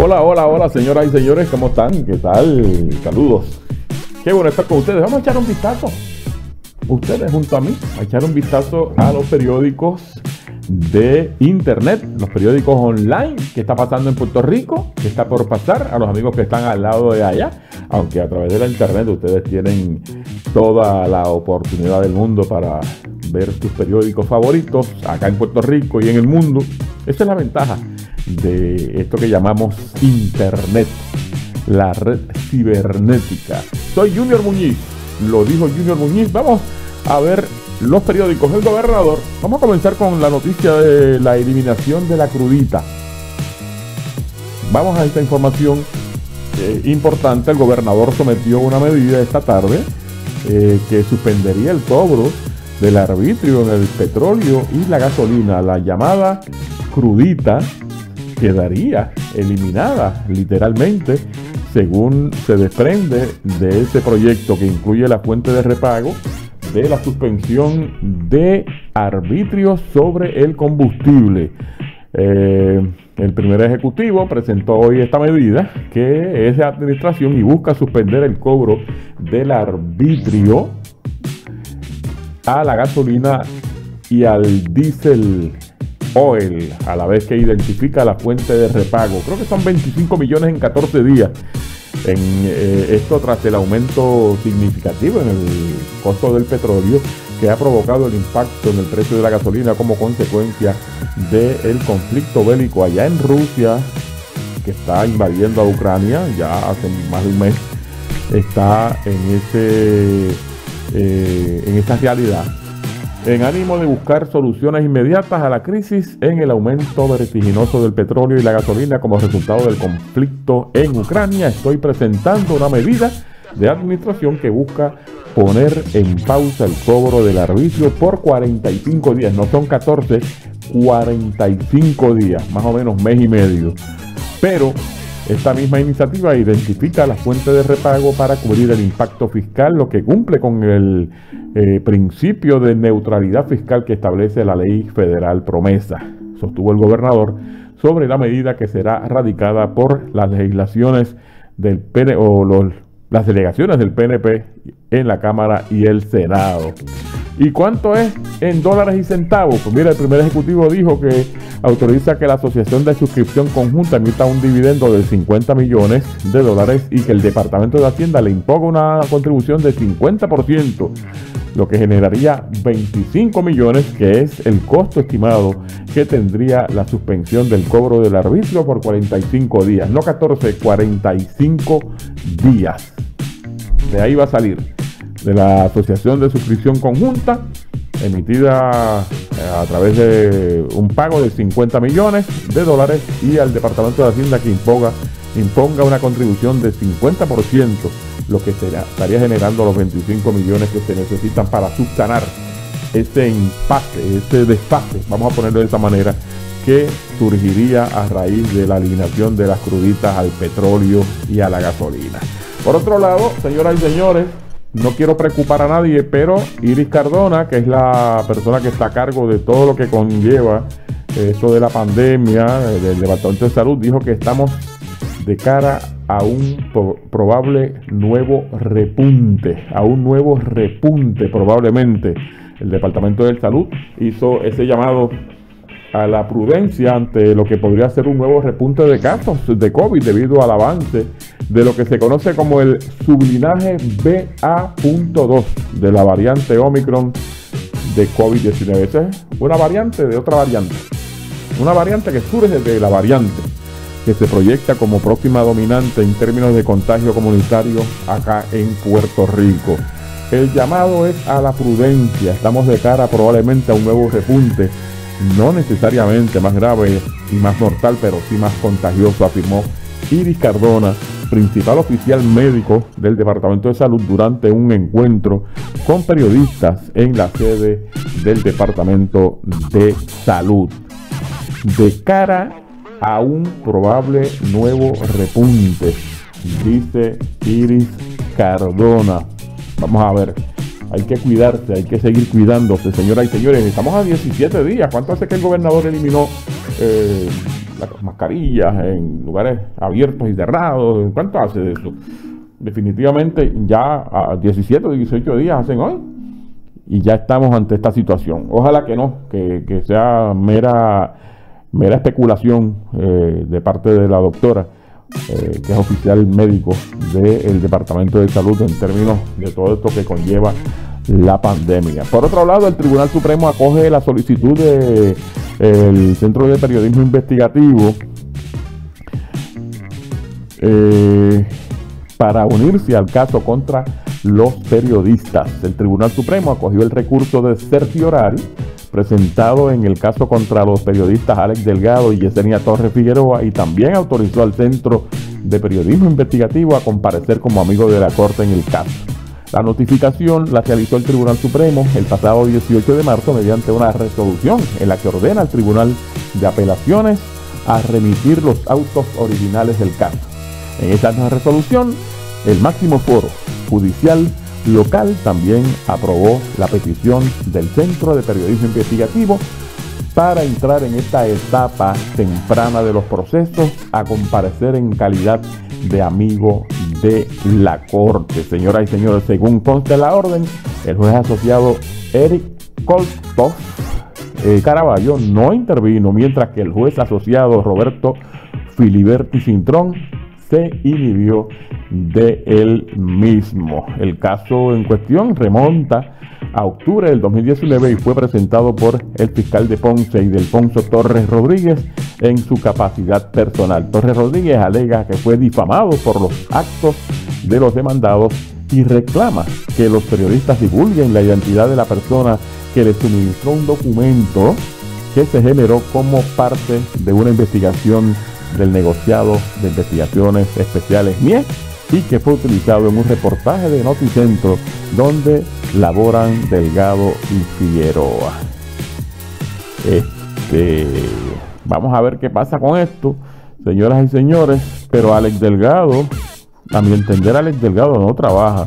Hola, hola, hola, señoras y señores, ¿cómo están? ¿Qué tal? Saludos. Qué bueno estar con ustedes. Vamos a echar un vistazo. Ustedes junto a mí, a echar un vistazo a los periódicos de internet, los periódicos online, qué está pasando en Puerto Rico, qué está por pasar, a los amigos que están al lado de allá, aunque a través de la internet ustedes tienen toda la oportunidad del mundo para ver sus periódicos favoritos acá en Puerto Rico y en el mundo. Esa es la ventaja de esto que llamamos Internet, la red cibernética. Soy Junior Muñiz, lo dijo Junior Muñiz. Vamos a ver los periódicos del gobernador. Vamos a comenzar con la noticia de la eliminación de la crudita. Vamos a esta información eh, importante. El gobernador sometió una medida esta tarde eh, que suspendería el cobro del arbitrio en el petróleo y la gasolina, la llamada crudita, quedaría eliminada literalmente según se desprende de ese proyecto que incluye la fuente de repago de la suspensión de arbitrio sobre el combustible. Eh, el primer ejecutivo presentó hoy esta medida que es de administración y busca suspender el cobro del arbitrio a la gasolina y al diésel oil, a la vez que identifica la fuente de repago. Creo que son 25 millones en 14 días. En eh, esto tras el aumento significativo en el costo del petróleo que ha provocado el impacto en el precio de la gasolina como consecuencia del conflicto bélico allá en Rusia que está invadiendo a Ucrania ya hace más de un mes está en ese eh, en esta realidad en ánimo de buscar soluciones inmediatas a la crisis en el aumento vertiginoso del petróleo y la gasolina como resultado del conflicto en Ucrania, estoy presentando una medida de administración que busca poner en pausa el cobro del arbitrio por 45 días, no son 14, 45 días, más o menos mes y medio. Pero esta misma iniciativa identifica la fuente de repago para cubrir el impacto fiscal, lo que cumple con el eh, principio de neutralidad fiscal que establece la ley federal promesa, sostuvo el gobernador, sobre la medida que será radicada por las legislaciones del PN, o las delegaciones del PNP en la Cámara y el Senado. ¿Y cuánto es en dólares y centavos? Pues mira, el primer ejecutivo dijo que autoriza que la Asociación de Suscripción Conjunta emita un dividendo de 50 millones de dólares y que el Departamento de Hacienda le imponga una contribución de 50%, lo que generaría 25 millones, que es el costo estimado que tendría la suspensión del cobro del arbitrio por 45 días, no 14, 45 días. De ahí va a salir de la Asociación de Suscripción Conjunta, emitida eh, a través de un pago de 50 millones de dólares y al Departamento de Hacienda que imponga, imponga una contribución de 50%, lo que estaría generando los 25 millones que se necesitan para subsanar ese impasse, ese desfase, vamos a ponerlo de esa manera, que surgiría a raíz de la eliminación de las cruditas al petróleo y a la gasolina. Por otro lado, señoras y señores, no quiero preocupar a nadie, pero Iris Cardona, que es la persona que está a cargo de todo lo que conlleva esto de la pandemia, del Departamento de Salud, dijo que estamos de cara a un probable nuevo repunte, a un nuevo repunte probablemente. El Departamento de Salud hizo ese llamado a la prudencia ante lo que podría ser un nuevo repunte de casos de COVID debido al avance de lo que se conoce como el sublinaje BA.2 de la variante Omicron de COVID-19. Esa es una variante de otra variante. Una variante que surge de la variante que se proyecta como próxima dominante en términos de contagio comunitario acá en Puerto Rico. El llamado es a la prudencia. Estamos de cara probablemente a un nuevo repunte no necesariamente más grave y más mortal, pero sí más contagioso, afirmó Iris Cardona, principal oficial médico del Departamento de Salud, durante un encuentro con periodistas en la sede del Departamento de Salud. De cara a un probable nuevo repunte, dice Iris Cardona. Vamos a ver hay que cuidarse, hay que seguir cuidándose, señoras y señores. Estamos a 17 días. ¿Cuánto hace que el gobernador eliminó eh, las mascarillas en lugares abiertos y cerrados. ¿Cuánto hace de eso? Definitivamente ya a 17 o 18 días hacen hoy y ya estamos ante esta situación. Ojalá que no, que, sea mera, mera especulación eh, de parte de la doctora, eh, que es oficial médico del Departamento de Salud en términos de todo esto que conlleva la pandemia. Por otro lado, el Tribunal Supremo acoge la solicitud del Centro de Periodismo Investigativo eh, para unirse al caso contra los periodistas. El Tribunal Supremo acogió el recurso de certiorari presentado en el caso contra los periodistas Alex Delgado y Yesenia Torres Figueroa y también autorizó al Centro de Periodismo Investigativo a comparecer como amigo de la Corte en el caso. La notificación la realizó el Tribunal Supremo el pasado 18 de marzo mediante una resolución en la que ordena al Tribunal de Apelaciones a remitir los autos originales del caso. En esta resolución, el máximo foro judicial local también aprobó la petición del Centro de Periodismo Investigativo para entrar en esta etapa temprana de los procesos a comparecer en calidad de amigo de la Corte. Señoras y señores, según consta la orden, el juez asociado Eric Koltov eh, Caraballo no intervino, mientras que el juez asociado Roberto Filiberti Cintrón se inhibió de él mismo. El caso en cuestión remonta a octubre del 2019 y fue presentado por el fiscal de Ponce y del Ponzo Torres Rodríguez en su capacidad personal. Torres Rodríguez alega que fue difamado por los actos de los demandados y reclama que los periodistas divulguen la identidad de la persona que le suministró un documento que se generó como parte de una investigación del negociado de investigaciones especiales MIE y que fue utilizado en un reportaje de Noticentro donde laboran Delgado y Figueroa. Este, vamos a ver qué pasa con esto, señoras y señores, pero Alex Delgado, a mi entender Alex Delgado no trabaja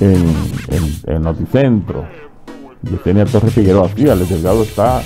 en, en, en Noticentro. Y tenía Torres Figueroa, sí, Alex Delgado está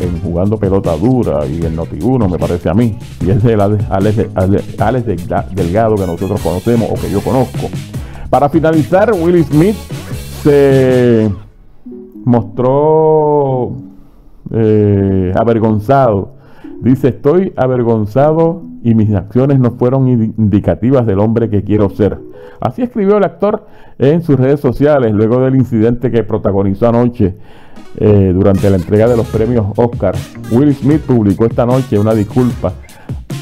en jugando pelota dura y en Noti1, me parece a mí. Y es el Alex, Delgado que nosotros conocemos o que yo conozco. Para finalizar, Will Smith se mostró eh, avergonzado. Dice, estoy avergonzado y mis acciones no fueron indicativas del hombre que quiero ser. Así escribió el actor en sus redes sociales luego del incidente que protagonizó anoche eh, durante la entrega de los premios Oscar. Will Smith publicó esta noche una disculpa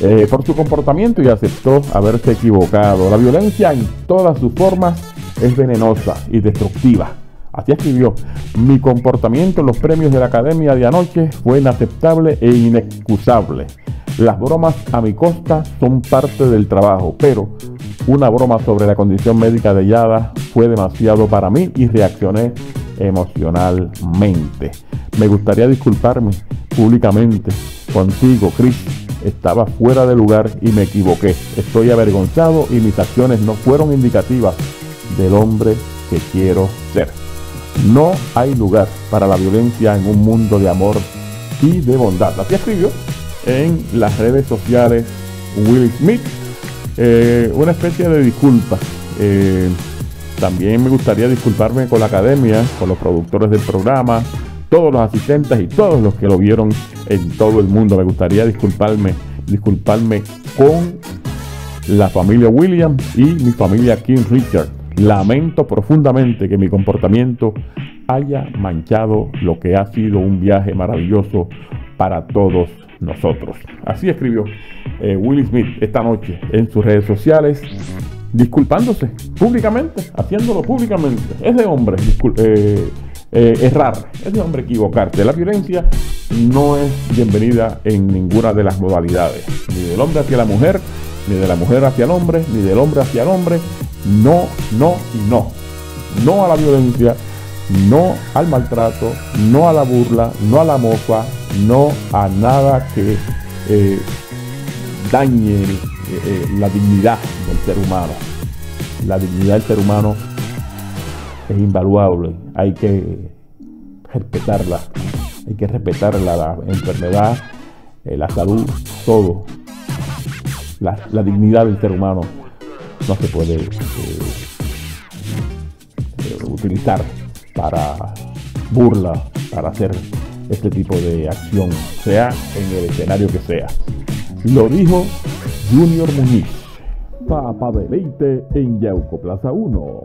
eh, por su comportamiento y aceptó haberse equivocado. La violencia en todas sus formas es venenosa y destructiva. Así escribió, mi comportamiento en los premios de la Academia de anoche fue inaceptable e inexcusable. Las bromas a mi costa son parte del trabajo, pero una broma sobre la condición médica de Yada fue demasiado para mí y reaccioné emocionalmente. Me gustaría disculparme públicamente contigo, Chris. Estaba fuera de lugar y me equivoqué. Estoy avergonzado y mis acciones no fueron indicativas del hombre que quiero ser. No hay lugar para la violencia en un mundo de amor y de bondad. Así escribió en las redes sociales Will Smith. Eh, una especie de disculpa. Eh, también me gustaría disculparme con la academia, con los productores del programa, todos los asistentes y todos los que lo vieron en todo el mundo. Me gustaría disculparme, disculparme con la familia Williams y mi familia King Richard. Lamento profundamente que mi comportamiento haya manchado lo que ha sido un viaje maravilloso para todos nosotros. Así escribió eh, Will Smith esta noche en sus redes sociales disculpándose públicamente, haciéndolo públicamente. Es de hombre eh, eh, errar, es de hombre equivocarte. La violencia no es bienvenida en ninguna de las modalidades, ni del hombre hacia la mujer, ni de la mujer hacia el hombre, ni del hombre hacia el hombre. No, no y no. No a la violencia, no al maltrato, no a la burla, no a la mofa, no a nada que eh, dañe eh, eh, la dignidad del ser humano. La dignidad del ser humano es invaluable, hay que respetarla, hay que respetarla. La enfermedad la salud, todo. La, dignidad del ser humano no se puede utilizar para burla, para hacer este tipo de acción, sea en el escenario que sea. Lo dijo Junior Muñiz. Papa Deleite en Yauco Plaza 1.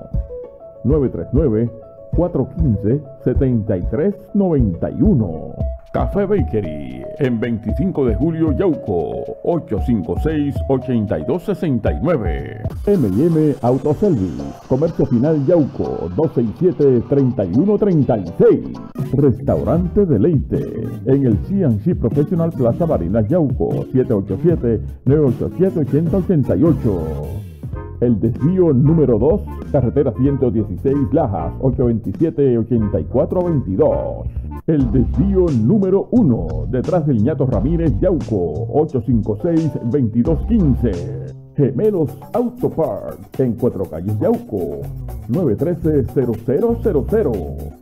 939 415 7391. Café Bakery en 25 de julio Yauco 856-8269. MM Autoservice, Comercio Final Yauco 267-3136. Restaurante Deleite en el CNC Professional Plaza Barinas Yauco 787-987-8088. El desvío número 2, carretera 116 Lajas, 827-8422. El desvío número 1, detrás del ñato Ramírez Yauco, 856-2215. Gemelos Auto Park, en Cuatro Calles Yauco, 913-0000.